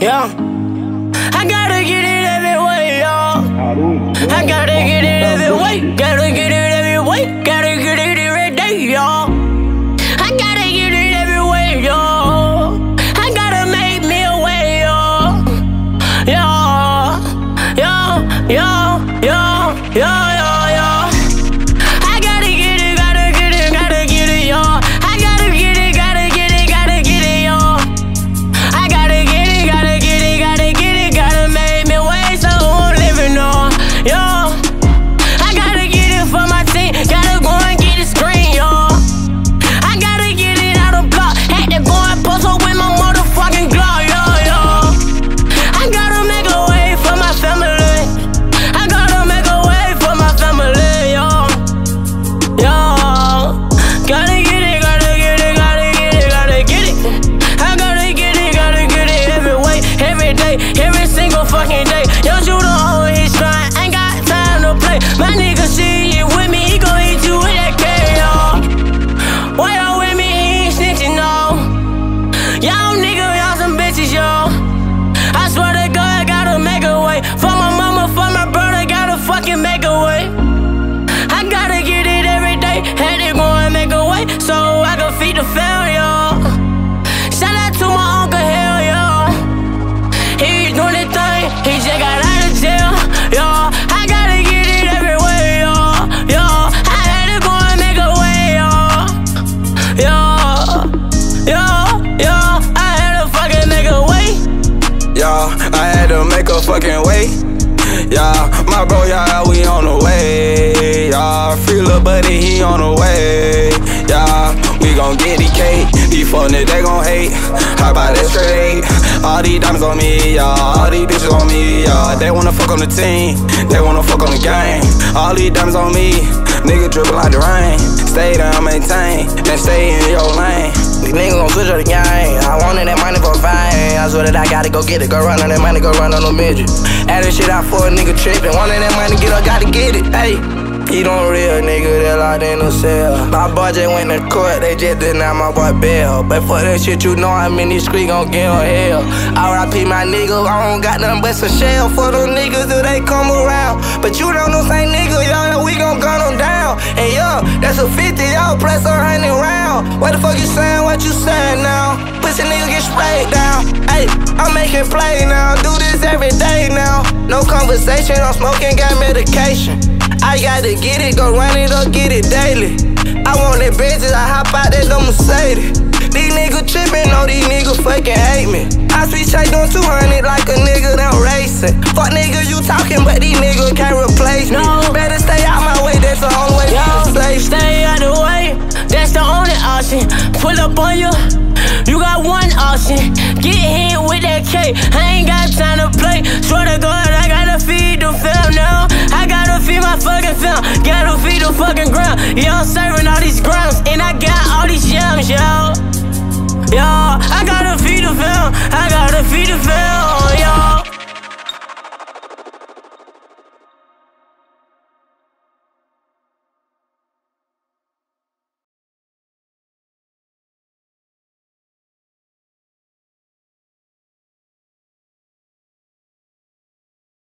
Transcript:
yeah. I gotta get it every way, y'all. I gotta get it every way. Gotta get it every way. Gotta get it every day, y'all. I gotta get it every way, y'all. I gotta make me a way, y'all. Fucking day. Y'all, y'all, y'all. I had to fucking make a way. Yeah, I had to make a fucking way. Yeah, my bro, yeah, we on the way. Yeah, free little buddy, he on the way. Yeah, we gon' get the cake. These fuck niggas, they gon' hate. How about that straight? All these diamonds on me, yeah. All these bitches on me, yeah. They wanna fuck on the team, they wanna fuck on the game. All these diamonds on me, nigga drippin' like the rain. Stay down, and stay in your lane. These niggas gon' switch up the game. I wanted that money for fame. I swear that I gotta go get it. Go run on that money, go run on the midget. Add that shit out for a nigga trippin'. Wanted that money, get up, gotta get it. Hey. He don't real nigga that locked in the cell. My just went to court, they just denied my boy bail. But for that shit, you know in these streets gon' get on hell. R.I.P. my nigga, I don't got nothing but some shell for them niggas till they come around. But you don't know same nigga, yo, we gon' gun them down. And yo, that's a 50, yo, plus a What the fuck you saying, what you saying now? Pussy nigga get sprayed down. Hey, I'm making play now, do this every day now. No conversation, I'm smoking, got medication. I gotta get it, go run it or get it daily. I want that bitches, I hop out that little Mercedes. These niggas trippin', no, these niggas fucking hate me. I switch chase on 200 Pull up on you. You got one option. Get hit with that K. I ain't got time to play. Swear to God, I gotta feed the fam now. I gotta feed my fucking fam. Gotta feed the fucking ground. Yeah, I'm serving all these grams. And I got all these gems, yo. Yo, I gotta feed the fam. I gotta feed the fam.